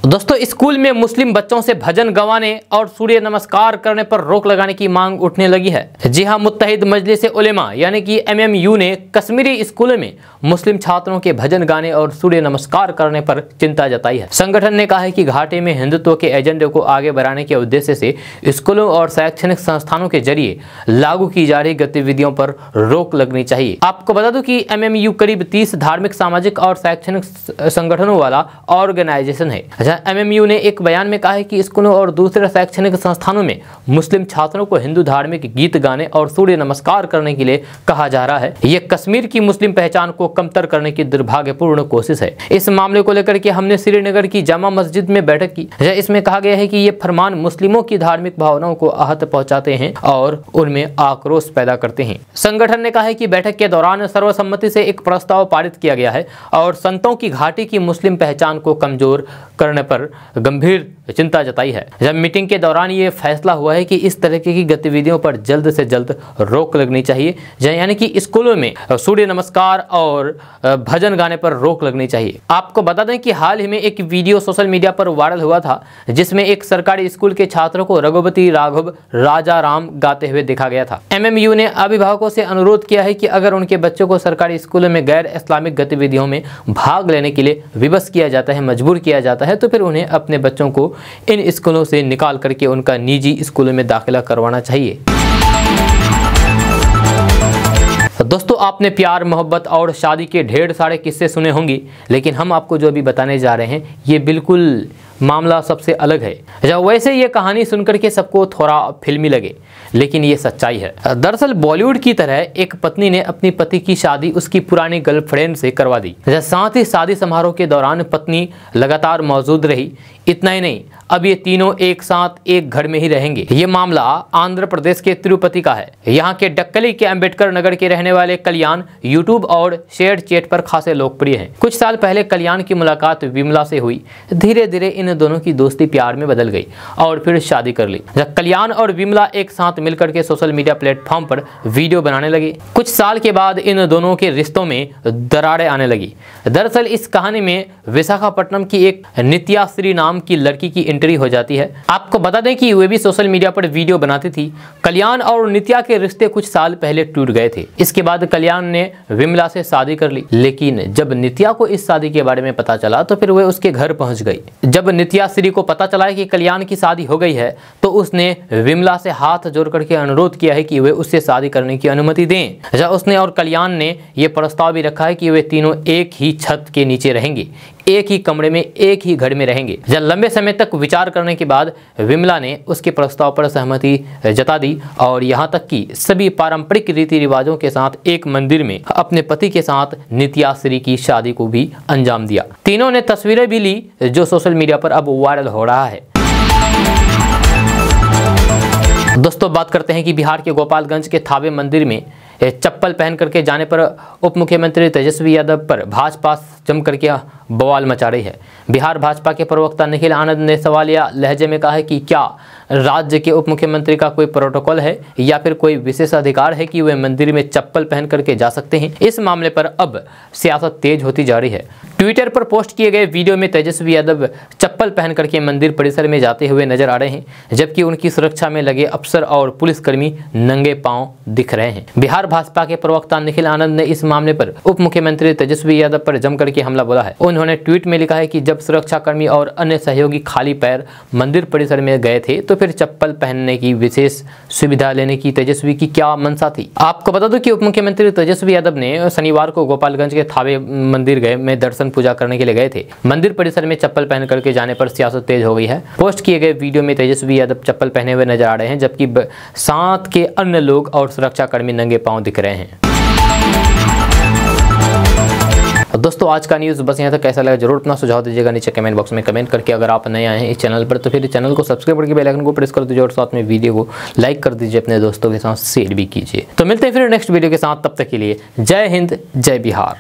दोस्तों, स्कूल में मुस्लिम बच्चों से भजन गवाने और सूर्य नमस्कार करने पर रोक लगाने की मांग उठने लगी है। जी हाँ मुतहिद मजलिस उलेमा, यानी कि एमएमयू ने कश्मीरी स्कूलों में मुस्लिम छात्रों के भजन गाने और सूर्य नमस्कार करने पर चिंता जताई है। संगठन ने कहा है कि घाटे में हिंदुत्व के एजेंडे को आगे बढ़ाने के उद्देश्य से स्कूलों और शैक्षणिक संस्थानों के ज़रिए लागू की जा रही गतिविधियों पर रोक लगनी चाहिए। आपको बता दो की एम करीब तीस धार्मिक, सामाजिक और शैक्षणिक संगठनों वाला ऑर्गेनाइजेशन है एमएमयू ने एक बयान में कहा है कि स्कूलों और दूसरे शैक्षणिक संस्थानों में मुस्लिम छात्रों को हिंदू धार्मिक गीत गाने और सूर्य नमस्कार करने के लिए कहा जा रहा है। ये कश्मीर की मुस्लिम पहचान को कमतर करने की दुर्भाग्यपूर्ण कोशिश है। इस मामले को लेकर के हमने श्रीनगर की जामा मस्जिद में बैठक की इसमें कहा गया है कि ये फरमान मुस्लिमों की धार्मिक भावनाओं को आहत पहुंचाते हैं और उनमें आक्रोश पैदा करते हैं। संगठन ने कहा है कि बैठक के दौरान सर्वसम्मति से एक प्रस्ताव पारित किया गया है और संतों की घाटी की मुस्लिम पहचान को कमज़ोर करने पर गंभीर चिंता जताई है। जब मीटिंग के दौरान ये फैसला हुआ है कि इस तरह की गतिविधियों पर जल्द से जल्द रोक लगनी चाहिए यानी कि स्कूलों में सूर्य नमस्कार और भजन गाने पर रोक लगनी चाहिए। आपको बता दें कि हाल ही में एक वीडियो सोशल मीडिया पर वायरल हुआ था, जिसमें एक सरकारी स्कूल के छात्रों को रघुपति राघव राजा राम गाते हुए देखा गया था। एमएमयू ने अभिभावकों से अनुरोध किया है कि अगर उनके बच्चों को सरकारी स्कूलों में गैर इस्लामिक गतिविधियों में भाग लेने के लिए विवश किया जाता है, मजबूर किया जाता है तो फिर उन्हें अपने बच्चों को इन स्कूलों से निकाल करके उनका निजी स्कूलों में दाखिला करवाना चाहिए। दोस्तों, आपने प्यार, मोहब्बत और शादी के ढेर सारे किस्से सुने होंगे, लेकिन हम आपको जो अभी बताने जा रहे हैं, ये बिल्कुल मामला सबसे अलग है। जब वैसे ये कहानी सुनकर के सबको थोड़ा फिल्मी लगे। लेकिन ये सच्चाई है। दरअसल बॉलीवुड की तरह एक पत्नी ने अपनी पति की शादी उसकी पुरानी गर्लफ्रेंड से करवा दी। साथ ही शादी समारोह के दौरान पत्नी लगातार मौजूद रही, इतना ही नहीं अब ये तीनों एक साथ एक घर में ही रहेंगे। ये मामला आंध्र प्रदेश के तिरुपति का है। यहाँ के डक्कली के अंबेडकर नगर के रहने वाले कल्याण यूट्यूब और शेयर चेट पर खासे लोकप्रिय हैं। कुछ साल पहले कल्याण की मुलाकात विमला से हुई। धीरे धीरे इन दोनों की दोस्ती प्यार में बदल गई और फिर शादी कर ली। कल्याण और विमला एक साथ मिलकर के सोशल मीडिया प्लेटफॉर्म पर वीडियो बनाने लगे, कुछ साल के बाद इन दोनों के रिश्तों में दरारें आने लगी। दरअसल इस कहानी में विशाखापट्टनम की एक नित्याश्री नाम की लड़की की एंट्री हो जाती है। आपको बता दें कि वे भी सोशल मीडिया पर वीडियो बनाती थी। कल्याण और नित्या के रिश्ते कुछ साल पहले टूट गए थे। इसके बाद कल्याण ने विमला से शादी कर ली। लेकिन जब नित्या को इस शादी के बारे में पता चला तो फिर वे उसके घर पहुँच गई। जब नित्या श्री को पता चला कि कल्याण की शादी हो गई है तो उसने विमला से हाथ जोड़ करके अनुरोध किया है कि वे उससे शादी करने की अनुमति दें। जब उसने और कल्याण ने यह प्रस्ताव भी रखा है कि वे तीनों एक ही छत के नीचे रहेंगे। एक ही कमरे में, एक ही घर में रहेंगे। जब लंबे समय तक विचार करने के बाद विमला ने उसके प्रस्ताव पर सहमति जता दी और यहाँ तक कि सभी पारंपरिक रीति रिवाजों के साथ एक मंदिर में अपने पति के साथ नित्याश्री की शादी को भी अंजाम दिया। तीनों ने तस्वीरें भी ली जो सोशल मीडिया पर अब वायरल हो रहा है। दोस्तों, बात करते हैं कि बिहार के गोपालगंज के थावे मंदिर में चप्पल पहन करके जाने पर उप मुख्यमंत्री तेजस्वी यादव पर भाजपा जमकर के बवाल मचा रही है। बिहार भाजपा के प्रवक्ता निखिल आनंद ने सवालिया लहजे में कहा है कि क्या राज्य के उप मुख्यमंत्री का कोई प्रोटोकॉल है या फिर कोई विशेष अधिकार है कि वे मंदिर में चप्पल पहन करके जा सकते हैं? इस मामले पर अब सियासत तेज होती जा रही है। ट्विटर पर पोस्ट किए गए वीडियो में तेजस्वी यादव चप्पल पहन करके मंदिर परिसर में जाते हुए नज़र आ रहे हैं, जबकि उनकी सुरक्षा में लगे अफसर और पुलिसकर्मी नंगे पाँव दिख रहे हैं। बिहार भाजपा के प्रवक्ता निखिल आनंद ने इस मामले पर उप मुख्यमंत्री तेजस्वी यादव पर जमकर के हमला बोला है। उन्होंने ट्वीट में लिखा है कि जब सुरक्षाकर्मी और अन्य सहयोगी खाली पैर मंदिर परिसर में गए थे तो फिर चप्पल पहनने की विशेष सुविधा लेने की तेजस्वी की क्या मंशा थी? आपको बता दो कि उप मुख्यमंत्री तेजस्वी यादव ने शनिवार को गोपालगंज के थावे मंदिर गए, में दर्शन पूजा करने के लिए गए थे। मंदिर परिसर में चप्पल पहन करके जाने पर सियासत तेज हो गई है। पोस्ट किए गए वीडियो में तेजस्वी यादव चप्पल पहने हुए नज़र आ रहे हैं, जबकि साथ के अन्य लोग और सुरक्षाकर्मी नंगे पाँव दिख रहे हैं। दोस्तों, आज का न्यूज़ बस यहाँ तक। कैसा लगा ज़रूर अपना सुझाव दीजिएगा नीचे कमेंट बॉक्स में। कमेंट करके अगर आप नए आए हैं इस चैनल पर तो फिर चैनल को सब्सक्राइब करके बेलाइकन को प्रेस कर दीजिए और साथ में वीडियो को लाइक कर दीजिए, अपने दोस्तों के साथ शेयर भी कीजिए। तो मिलते हैं फिर नेक्स्ट वीडियो के साथ। तब तक के लिए जय हिंद, जय बिहार।